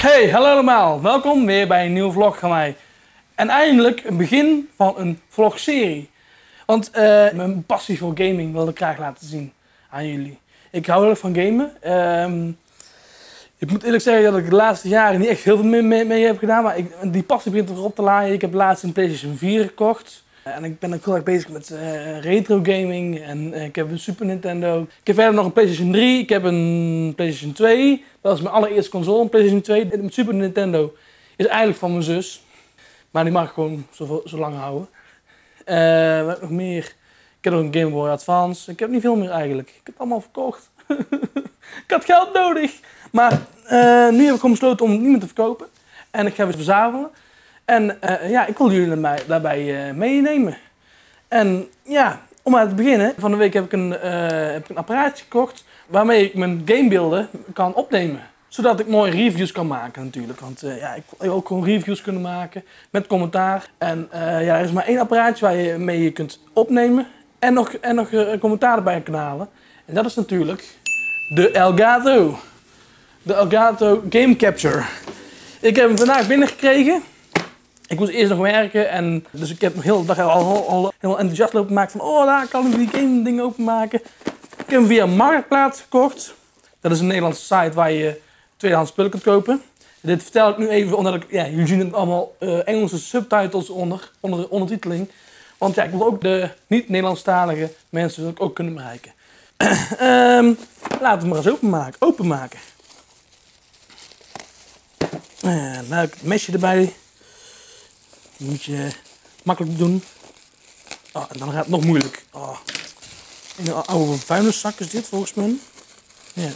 Hey, hallo allemaal. Welkom weer bij een nieuwe vlog van mij. En eindelijk een begin van een vlogserie. Want eh, mijn passie voor gaming wilde ik graag laten zien aan jullie. Ik hou heel erg van gamen. Ehm, ik moet eerlijk zeggen dat ik de laatste jaren niet echt heel veel mee, mee heb gedaan. Maar ik, die passie begint erop te laaien. Ik heb laatst een PlayStation 4 gekocht. En ik ben ook heel erg bezig met eh, retro gaming. En eh, ik heb een Super Nintendo. Ik heb verder nog een PlayStation 3. Ik heb een PlayStation 2. Dat is mijn allereerste console, een PlayStation 2. Mijn Super Nintendo is eigenlijk van mijn zus. Maar die mag ik gewoon zo, zo lang houden. Eh, wat nog meer? Ik heb nog een Game Boy Advance. Ik heb niet veel meer eigenlijk. Ik heb het allemaal verkocht. ik had geld nodig. Maar nu heb ik gewoon besloten om het niet meer te verkopen. En ik ga weer verzamelen. En uh, ja, ik wil jullie daarbij, uh, meenemen. En ja, om aan te beginnen, van de week heb ik een, uh, heb ik een apparaatje gekocht waarmee ik mijn gamebeelden kan opnemen. Zodat ik mooie reviews kan maken natuurlijk. Want ja, ik wil ook gewoon reviews kunnen maken met commentaar. En ja, er is maar één apparaatje waar je mee je kunt opnemen en nog, en nog commentaar erbij kan halen. En dat is natuurlijk de Elgato. De Elgato Game Capture. Ik heb hem vandaag binnengekregen. Ik moest eerst nog werken en dus ik heb nog heel de dag al, heel enthousiast lopen maken van oh daar kan ik die game ding openmaken. Ik heb hem via Marktplaats gekocht. Dat is een Nederlandse site waar je tweedehands spullen kunt kopen. Dit vertel ik nu even omdat ik, ja, jullie zien het allemaal uh, Engelse subtitles onder, onder de ondertiteling. Want ja, ik wil ook de niet-Nederlandstalige mensen ook kunnen bereiken. um, laten we maar eens openmaken. openmaken. En nou, het mesje erbij moet je makkelijk doen. Oh, en dan gaat het nog moeilijk. Oh. Een oude vuilniszak is dit volgens mij. Ja.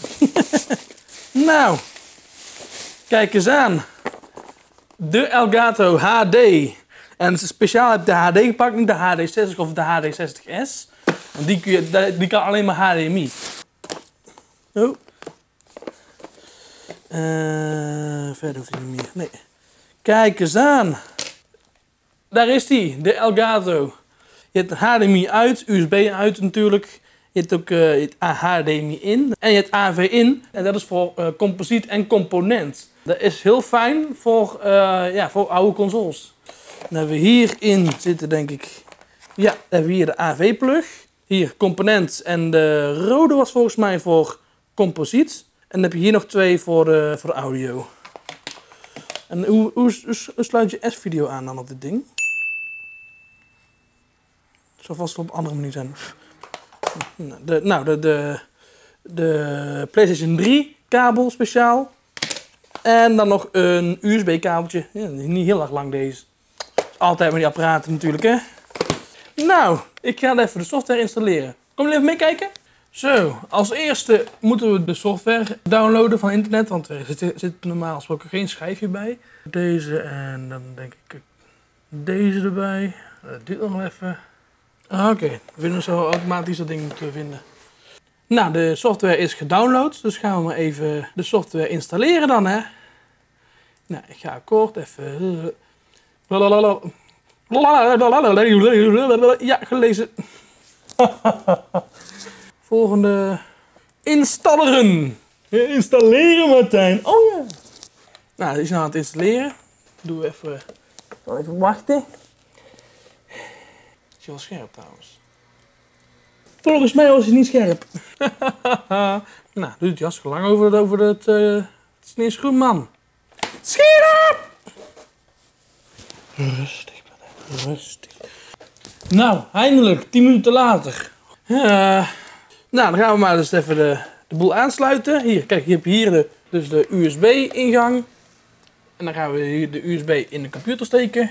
nou, kijk eens aan. De Elgato HD. En speciaal heb ik de HD gepakt, niet de HD60 of de HD60S. Want die, kun je, die kan alleen maar HDMI. Oh. Uh, verder hoeft hij niet meer. Nee. Kijk eens aan. Daar is die, de Elgato. Je hebt HDMI uit, USB uit natuurlijk. Je hebt ook uh, het HDMI in en je hebt AV in. En dat is voor uh, composiet en component. Dat is heel fijn voor, uh, ja, voor oude consoles. Dan hebben we hierin zitten denk ik... Ja, dan hebben we hier de AV-plug. Hier component en de rode was volgens mij voor composiet. En dan heb je hier nog twee voor de, voor audio. En hoe, hoe, hoe sluit je S-video aan dan op dit ding? Zou vast op een andere manier zijn. De, nou, de, de, de PlayStation 3 kabel speciaal. En dan nog een USB kabeltje. Ja, niet heel erg lang deze. Altijd met die apparaten natuurlijk hè. Nou, ik ga even de software installeren. Kom je even meekijken? Zo, als eerste moeten we de software downloaden van internet, want er zit, zit normaal gesproken geen schijfje bij. Deze en dan denk ik deze erbij. Dat duurt nog even. Ah, oké, okay. we vinden zo automatisch dat ding moeten vinden. Nou, de software is gedownload, dus gaan we maar even de software installeren dan, hè. Nou, ik ga kort even... Ja, gelezen. Volgende. Installeren. Installeren, Martijn. Oh ja. Nou, die is nou aan het installeren. Doe even... Even wachten is wel scherp trouwens. Volgens mij was hij niet scherp. nou, doet hij hartstikke lang over, over het, uh, het sneeuwschoen, man. Scherp! Rustig, rustig. Nou, eindelijk, 10 minuten later. Uh, nou, dan gaan we maar dus even de, de boel aansluiten. Hier, kijk, je hebt hier de, dus de USB-ingang. En dan gaan we hier de USB in de computer steken.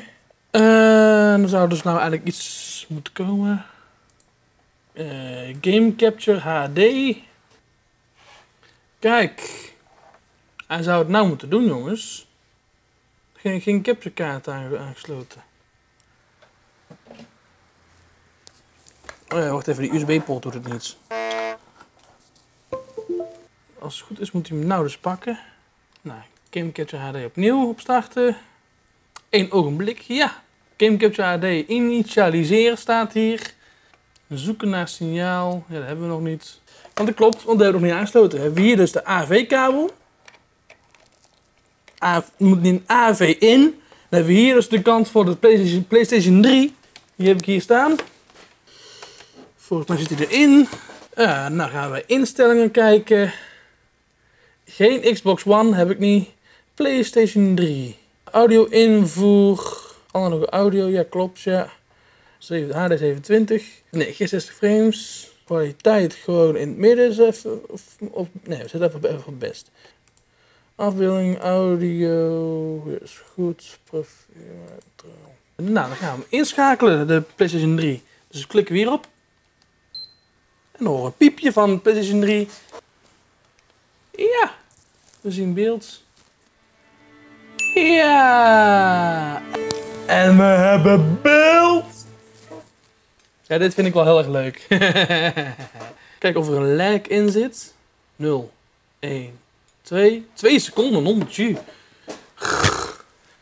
Uh, dan zou dus nou eigenlijk iets moet komen. Uh, Game Capture HD. Kijk. Hij zou het nou moeten doen, jongens. Geen, geen capture kaart aangesloten. Oh ja, wacht even, die USB-poort doet het niet. Als het goed is, moet hij hem nou dus pakken. Nou, Game Capture HD opnieuw opstarten. Eén ogenblik, ja. Game Capture HD initialiseren staat hier. Zoeken naar signaal. Ja, dat hebben we nog niet. Want dat klopt, want dat hebben we nog niet aangesloten. We hebben hier dus de AV-kabel. Moet in AV in. Dan hebben we hier dus de kant voor de PlayStation, PlayStation 3. Die heb ik hier staan. Volgens mij zit hij erin. Nou gaan we instellingen kijken. Geen Xbox One heb ik niet. PlayStation 3. Audio invoer. Analoge audio, ja klopt, ja. HD 27. Nee, geen 60 frames. Kwaliteit gewoon in het midden even. Of, nee, we zetten even, even best. Afbeelding, audio, is goed. Nou, dan gaan we inschakelen, de PlayStation 3. Dus klikken we hierop. En dan horen een piepje van PlayStation 3. Ja, we zien beeld. Ja, en we hebben beeld. Ja, dit vind ik wel heel erg leuk. Kijk of er een lag in zit. 0, 1, 2, 2 seconden, non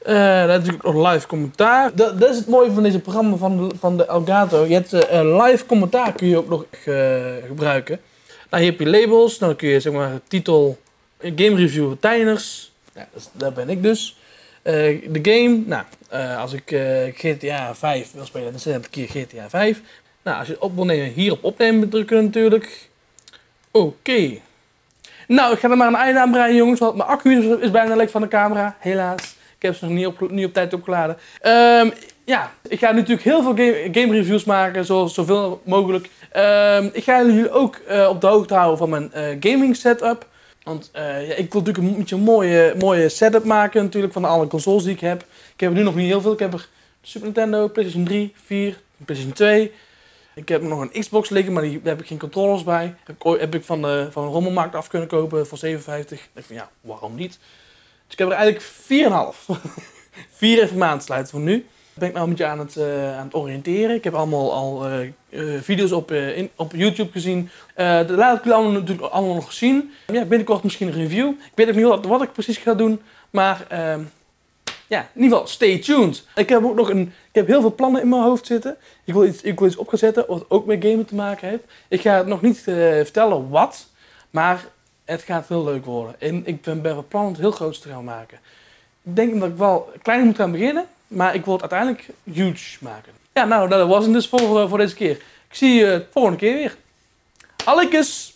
Uh, dat is natuurlijk nog live commentaar. Dat, dat, is het mooie van deze programma van de, van de Elgato. Je hebt uh, live commentaar kun je ook nog uh, gebruiken. Nou, hier heb je labels. Nou, dan kun je zeg maar titel, game review, Tijners. Ja, daar ben ik dus. Uh, de game, nou, uh, als ik uh, GTA 5 wil spelen, dan zet ik hier GTA 5. Nou, als je het op wil nemen, hier op opnemen drukken natuurlijk. Oké. Nou, ik ga er maar een einde aan breien, jongens, want mijn accu is bijna leeg van de camera, helaas. Ik heb ze nog niet op, op tijd opgeladen. Um, ja, ik ga natuurlijk heel veel game, game reviews maken, zo, zoveel mogelijk. Um, ik ga jullie ook op de hoogte houden van mijn gaming setup. Want uh, ja, ik wil natuurlijk een beetje een mooie, mooie setup maken natuurlijk van alle consoles die ik heb. Ik heb er nu nog niet heel veel. Ik heb er Super Nintendo, PlayStation 3, 4, PlayStation 2. Ik heb nog een Xbox liggen, maar die, daar heb ik geen controllers bij. Heb ik, van, de, van een rommelmarkt af kunnen kopen voor 57. Ik van ja, waarom niet? Dus ik heb er eigenlijk 4,5. 4 even maandsluiten voor nu ben ik nou een beetje aan het, uh, aan het oriënteren. Ik heb allemaal al uh, uh, video's op, in, op YouTube gezien. dat laat ik jullie allemaal, natuurlijk allemaal nog zien. Ja, binnenkort misschien een review. Ik weet ook niet wat, wat ik precies ga doen. Maar ehm, ja, in ieder geval, stay tuned. Ik heb ook nog een, ik heb heel veel plannen in mijn hoofd zitten. Ik wil iets, ik wil iets op gaan zetten wat ook met gamen te maken heeft. Ik ga het nog niet vertellen wat, maar het gaat heel leuk worden. En ik ben, ben van plan het heel groot te gaan maken. Ik denk dat ik wel klein moet gaan beginnen. Maar ik wil het uiteindelijk huge maken. Ja, nou, dat was het dus voor, voor deze keer. Ik zie je volgende keer weer. Allikes!